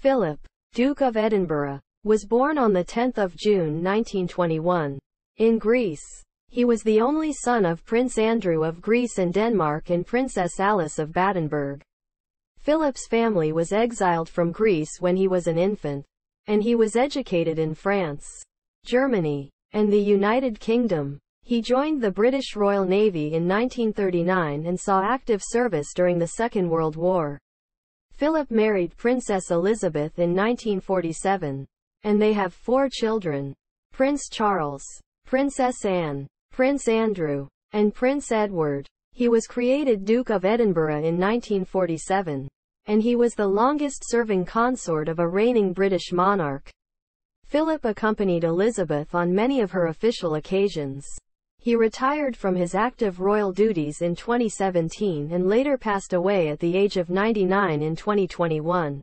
Philip, Duke of Edinburgh, was born on the 10th of June 1921 in Greece. He was the only son of Prince Andrew of Greece and Denmark and Princess Alice of Battenberg. Philip's family was exiled from Greece when he was an infant, and he was educated in France, Germany, and the United Kingdom. He joined the British Royal Navy in 1939 and saw active service during the Second World War. Philip married Princess Elizabeth in 1947, and they have four children. Prince Charles, Princess Anne, Prince Andrew, and Prince Edward. He was created Duke of Edinburgh in 1947, and he was the longest-serving consort of a reigning British monarch. Philip accompanied Elizabeth on many of her official occasions. He retired from his active royal duties in 2017 and later passed away at the age of 99 in 2021.